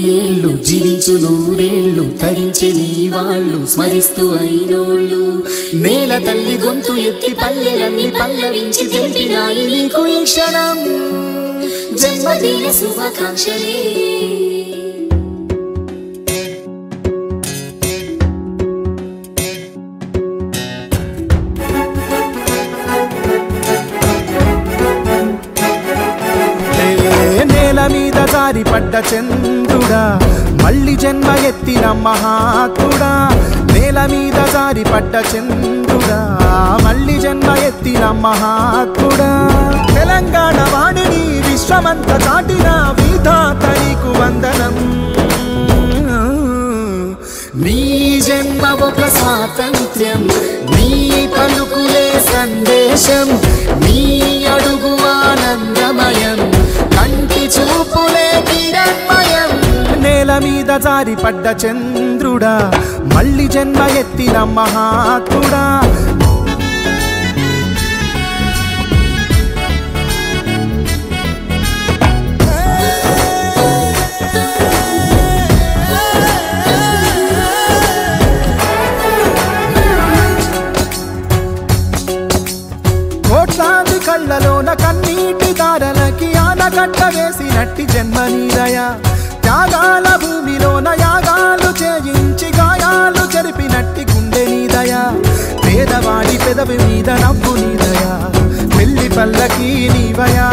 ఏళ్ళు జీవించు నూరేళ్ళు తరించి నీ వాళ్ళు స్మరిస్తూ అయినోళ్ళు. నేల తల్లి గొంతు ఎత్తి పల్లెలన్నీ పల్లవించి తెలిపినాయి నీకు ఈ క్షణం జన్మదిన శుభాకాంక్షలే. మీద పడ్డ చంద్రుడా మళ్ళీ జన్మ ఎత్తిన మహాత్ముడా నేల మీద జారి పడ్డ చంద్రుడా మళ్ళీ జన్మ ఎత్తిన మహాత్ముడా. తెలంగాణ వాణిని విశ్వమంత చాటిన విధాత నీకు వందనం. నీ జన్మ ఒక స్వాతంత్ర్యం నీ పలుకులే సందేశం నీ మీద జారిపడ్డ చంద్రుడా మళ్ళీ జన్మ ఎత్తిన మహాత్ముడా. కోట్లాది కళ్ళలోన కన్నీటి దారలకి ఆనకట్ట వేసినట్టి జన్మ నీదయ త్యాగాల భూమిలోన యాగాలు చేయించి గాయాలు చెరిపినట్టి గుండె నీదయా పేదవాడి పెదవి మీద నవ్వు నీదయా పెళ్ళి పల్లకి నీవయా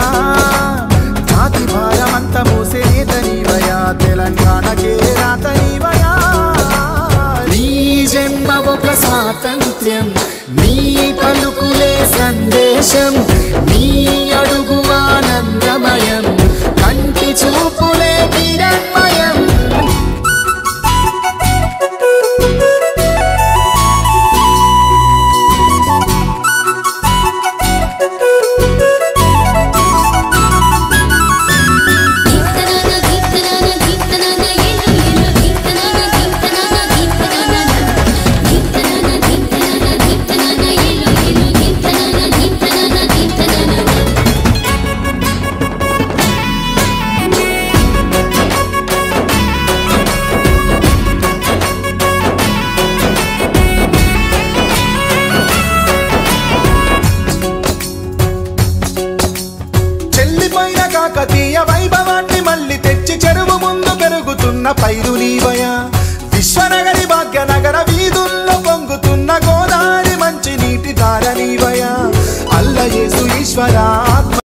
జాతి భారమంత మోసే నేత నీవయా తెలంగాణకే రాత నీవయా నీ జన్మ ఒక స్వాతంత్ర్యం నీ పలుకులే సందేశం నీ అడు కాకతీయ వైభవాన్ని మళ్ళీ తెచ్చి చెరువు ముందు పెరుగుతున్న పైరు నీవయ విశ్వనగరి భాగ్యనగర వీధుల్లో పొంగుతున్న గోదావరి మంచి నీటి ధార నీవయ అల్లయేసు ఈశ్వరా.